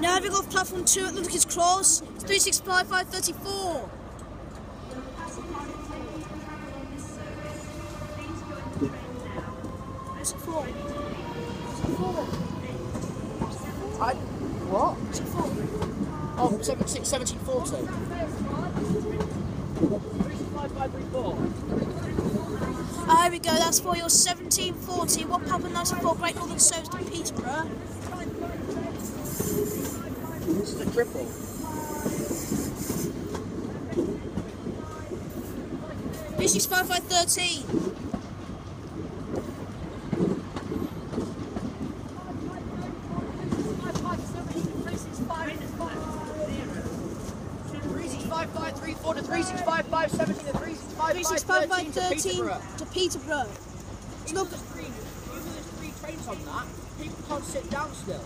Now we got platform two at Kings Cross. It's 365534. What's it for? What's it for? I, what? What's it for? Oh, 76, 1740. Ah, here we go, that's for your 1740. What Papa 94 Great Northern Service to Peterborough. This is a triple. This is 5513. Five five three four to three six five five seventeen to three six five five thirteen to 365513 Peterborough. to Peterborough. There's three, even there's three trains on that. People can't sit down still.